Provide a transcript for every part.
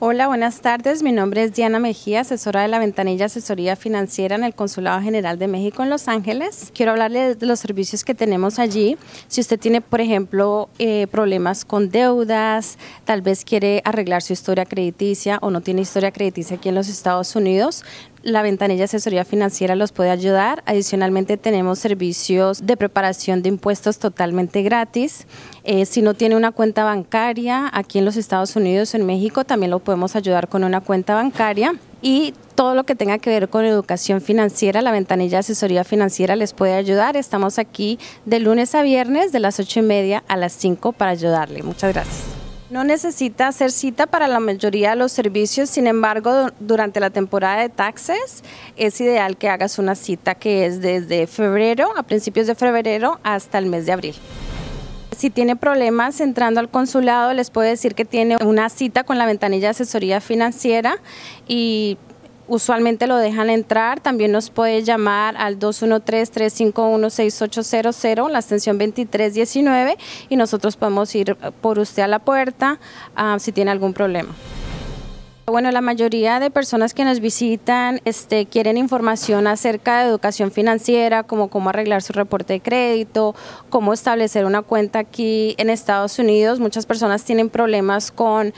Hola, buenas tardes. Mi nombre es Diana Mejía, asesora de la ventanilla Asesoría Financiera en el Consulado General de México en Los Ángeles. Quiero hablarle de los servicios que tenemos allí. Si usted tiene, por ejemplo, eh, problemas con deudas, tal vez quiere arreglar su historia crediticia o no tiene historia crediticia aquí en los Estados Unidos, la ventanilla asesoría financiera los puede ayudar. Adicionalmente tenemos servicios de preparación de impuestos totalmente gratis. Eh, si no tiene una cuenta bancaria aquí en los Estados Unidos, en México, también lo podemos ayudar con una cuenta bancaria. Y todo lo que tenga que ver con educación financiera, la ventanilla asesoría financiera les puede ayudar. Estamos aquí de lunes a viernes de las ocho y media a las 5 para ayudarle. Muchas gracias. No necesita hacer cita para la mayoría de los servicios, sin embargo, durante la temporada de taxes es ideal que hagas una cita que es desde febrero, a principios de febrero, hasta el mes de abril. Si tiene problemas entrando al consulado, les puedo decir que tiene una cita con la ventanilla de asesoría financiera y usualmente lo dejan entrar. También nos puede llamar al 213-351-6800, la extensión 2319, y nosotros podemos ir por usted a la puerta ah, si tiene algún problema. Bueno, la mayoría de personas que nos visitan este, quieren información acerca de educación financiera, como cómo arreglar su reporte de crédito, cómo establecer una cuenta aquí en Estados Unidos. Muchas personas tienen problemas con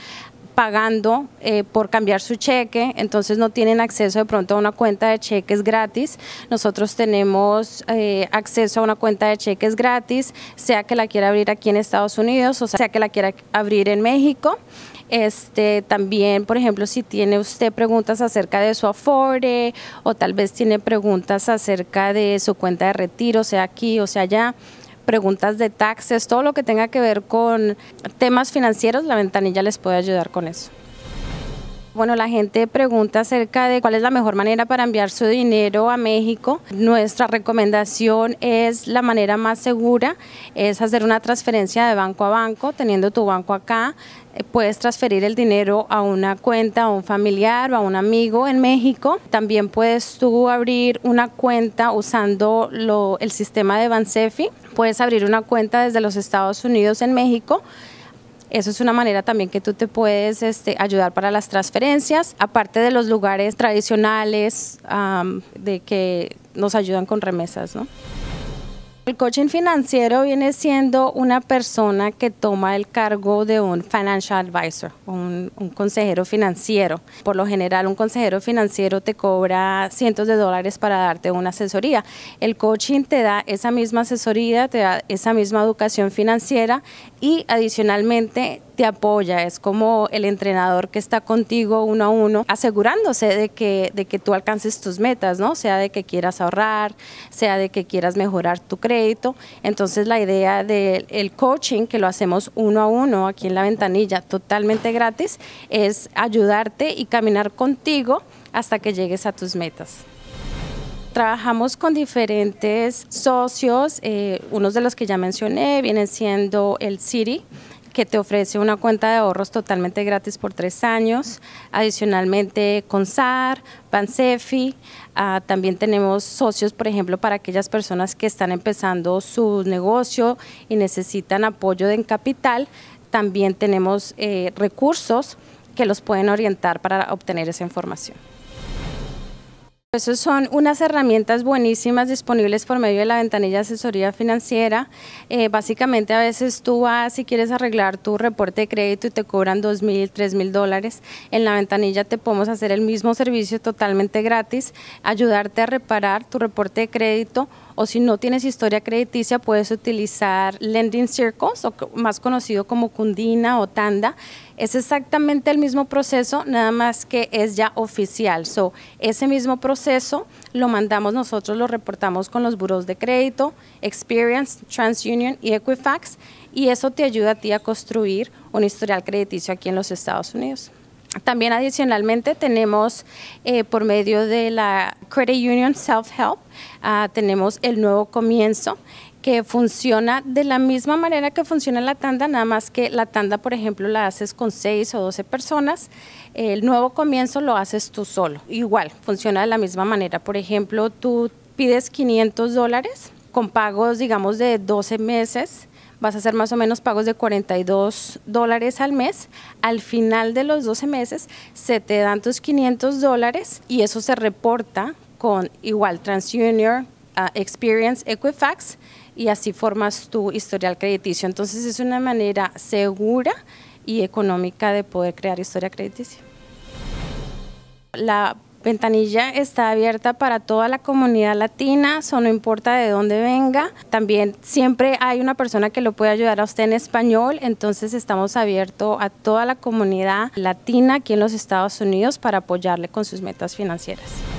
pagando eh, por cambiar su cheque, entonces no tienen acceso de pronto a una cuenta de cheques gratis. Nosotros tenemos eh, acceso a una cuenta de cheques gratis, sea que la quiera abrir aquí en Estados Unidos o sea que la quiera abrir en México. Este, también, por ejemplo, si tiene usted preguntas acerca de su Afore o tal vez tiene preguntas acerca de su cuenta de retiro, sea aquí o sea allá, preguntas de taxes, todo lo que tenga que ver con temas financieros, la ventanilla les puede ayudar con eso. Bueno, la gente pregunta acerca de cuál es la mejor manera para enviar su dinero a México. Nuestra recomendación es la manera más segura, es hacer una transferencia de banco a banco, teniendo tu banco acá. Eh, puedes transferir el dinero a una cuenta, a un familiar o a un amigo en México. También puedes tú abrir una cuenta usando el sistema de Bansefi. Puedes abrir una cuenta desde los Estados Unidos en México eso es una manera también que tú te puedes este, ayudar para las transferencias, aparte de los lugares tradicionales de que nos ayudan con remesas, ¿no? El coaching financiero viene siendo una persona que toma el cargo de un financial advisor, un, consejero financiero. Por lo general, un consejero financiero te cobra cientos de dólares para darte una asesoría. El coaching te da esa misma asesoría, te da esa misma educación financiera y adicionalmente te apoya, es como el entrenador que está contigo uno a uno, asegurándose de que, de que tú alcances tus metas, ¿no? Sea de que quieras ahorrar, sea de que quieras mejorar tu crédito. Entonces la idea del coaching, que lo hacemos uno a uno aquí en la ventanilla, totalmente gratis, es ayudarte y caminar contigo hasta que llegues a tus metas trabajamos con diferentes socios, eh, unos de los que ya mencioné vienen siendo el City, que te ofrece una cuenta de ahorros totalmente gratis por tres años. Adicionalmente, CONSAR, PANSEFI. Ah, también tenemos socios, por ejemplo, para aquellas personas que están empezando su negocio y necesitan apoyo en capital. También tenemos eh, recursos que los pueden orientar para obtener esa información. Esas son unas herramientas buenísimas disponibles por medio de la ventanilla de asesoría financiera. Eh, básicamente a veces tú vas y quieres arreglar tu reporte de crédito y te cobran dos mil, tres mil dólares. En la ventanilla te podemos hacer el mismo servicio totalmente gratis, ayudarte a reparar tu reporte de crédito o si no tienes historia crediticia puedes utilizar Lending Circles, o más conocido como Cundina o Tanda. Es exactamente el mismo proceso, nada más que es ya oficial. So, ese mismo proceso lo mandamos nosotros, lo reportamos con los buros de crédito, Experience, TransUnion y Equifax, y eso te ayuda a ti a construir un historial crediticio aquí en los Estados Unidos. También adicionalmente tenemos eh, por medio de la Credit Union Self Help, ah, tenemos el nuevo comienzo que funciona de la misma manera que funciona la tanda, nada más que la tanda, por ejemplo, la haces con 6 o 12 personas, el nuevo comienzo lo haces tú solo. Igual, funciona de la misma manera. Por ejemplo, tú pides 500 dólares con pagos, digamos, de 12 meses vas a hacer más o menos pagos de 42 dólares al mes. Al final de los 12 meses se te dan tus 500 dólares y eso se reporta con igual TransUnion, uh, Experience, Equifax y así formas tu historial crediticio. Entonces es una manera segura y económica de poder crear historia crediticia. La ventanilla está abierta para toda la comunidad latina, eso no importa de dónde venga. También siempre hay una persona que lo puede ayudar a usted en español, entonces estamos abiertos a toda la comunidad latina aquí en los Estados Unidos para apoyarle con sus metas financieras.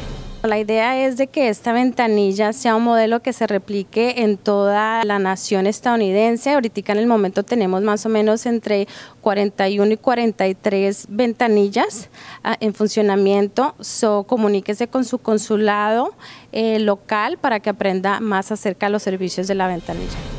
La idea es de que esta ventanilla sea un modelo que se replique en toda la nación estadounidense. Ahorita en el momento tenemos más o menos entre 41 y 43 ventanillas ah, en funcionamiento. So, comuníquese con su consulado eh, local para que aprenda más acerca de los servicios de la ventanilla.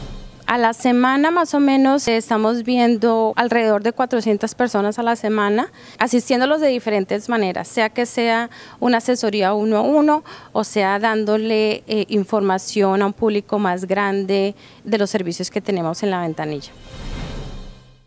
A la semana más o menos estamos viendo alrededor de 400 personas a la semana asistiéndolos de diferentes maneras, sea que sea una asesoría uno a uno o sea dándole eh, información a un público más grande de los servicios que tenemos en la ventanilla.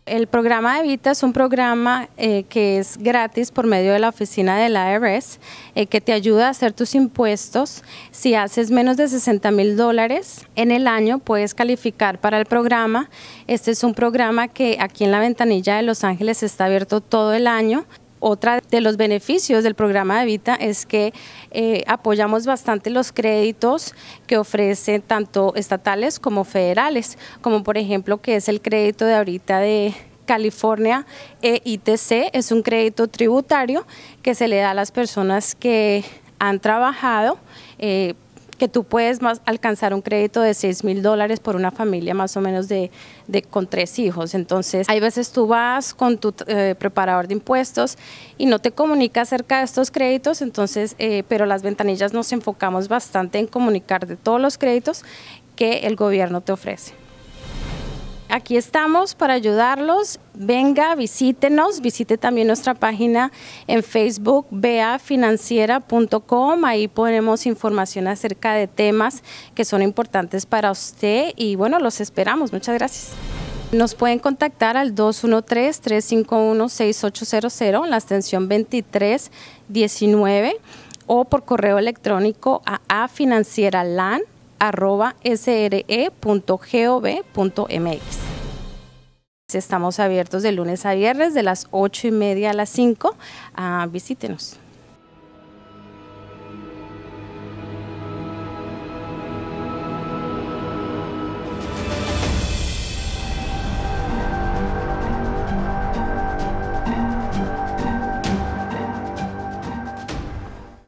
El programa de Vita es un programa eh, que es gratis por medio de la oficina del IRS, eh, que te ayuda a hacer tus impuestos. Si haces menos de 60 mil dólares en el año, puedes calificar para el programa. Este es un programa que aquí en la ventanilla de Los Ángeles está abierto todo el año otra de los beneficios del programa de Vita es que eh, apoyamos bastante los créditos que ofrecen tanto estatales como federales, como por ejemplo que es el crédito de ahorita de California EITC, es un crédito tributario que se le da a las personas que han trabajado eh, que tú puedes alcanzar un crédito de 6 mil dólares por una familia más o menos de, con tres hijos. Entonces, hay veces tú vas con tu eh, preparador de impuestos y no te comunica acerca de estos créditos, entonces, eh, pero las ventanillas nos enfocamos bastante en comunicar de todos los créditos que el gobierno te ofrece. Aquí estamos para ayudarlos. Venga, visítenos, visite también nuestra página en Facebook, beafinanciera.com. Ahí ponemos información acerca de temas que son importantes para usted y bueno, los esperamos. Muchas gracias. Nos pueden contactar al 213-351-6800 en la extensión 2319 o por correo electrónico a afinancieralan arroba sre.gov.mx. Estamos abiertos de lunes a viernes de las 8 y media a las 5. Ah, visítenos.